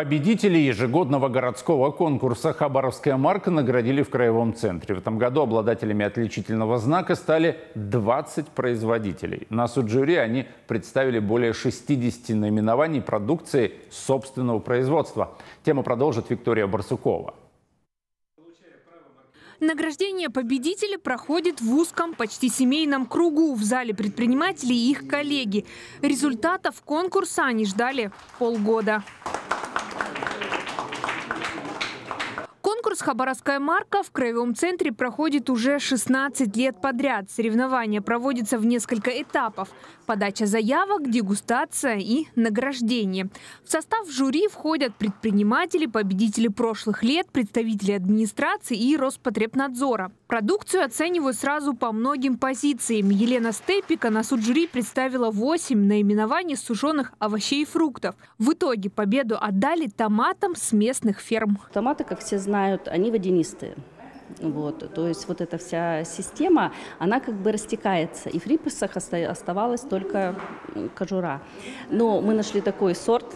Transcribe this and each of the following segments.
Победителей ежегодного городского конкурса «Хабаровская марка» наградили в Краевом центре. В этом году обладателями отличительного знака стали 20 производителей. На суд жюри они представили более 60 наименований продукции собственного производства. Тему продолжит Виктория Барсукова. Награждение победителя проходит в узком, почти семейном кругу в зале предпринимателей и их коллеги. Результатов конкурса они ждали полгода. Конкурс «Хабаровская марка» в Краевом центре проходит уже 16 лет подряд. Соревнования проводятся в несколько этапов. Подача заявок, дегустация и награждение. В состав жюри входят предприниматели, победители прошлых лет, представители администрации и Роспотребнадзора. Продукцию оценивают сразу по многим позициям. Елена Степика на суд жюри представила 8 наименований сушеных овощей и фруктов. В итоге победу отдали томатам с местных ферм. Томаты, как все знают, вот они водянистые. Вот, то есть вот эта вся система, она как бы растекается, и в рипусах оставалась только кожура. Но мы нашли такой сорт,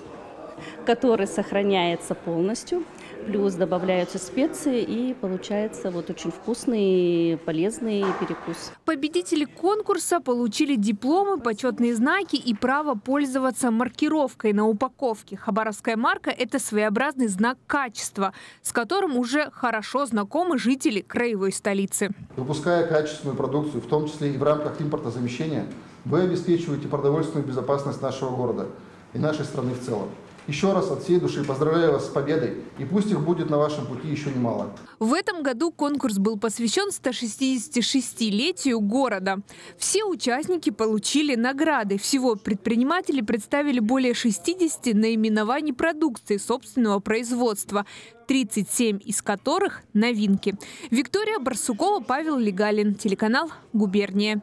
который сохраняется полностью, плюс добавляются специи, и получается вот очень вкусный, полезный перекус. Победители конкурса получили дипломы, почетные знаки и право пользоваться маркировкой на упаковке. Хабаровская марка – это своеобразный знак качества, с которым уже хорошо знакомы жители краевой столицы. Выпуская качественную продукцию, в том числе и в рамках импортозамещения, вы обеспечиваете продовольственную безопасность нашего города и нашей страны в целом. Еще раз от всей души поздравляю вас с победой, и пусть их будет на вашем пути еще немало. В этом году конкурс был посвящен 166-летию города. Все участники получили награды. Всего предприниматели представили более 60 наименований продукции собственного производства. 37 из которых – новинки. Виктория Барсукова, Павел Легалин, телеканал «Губерния».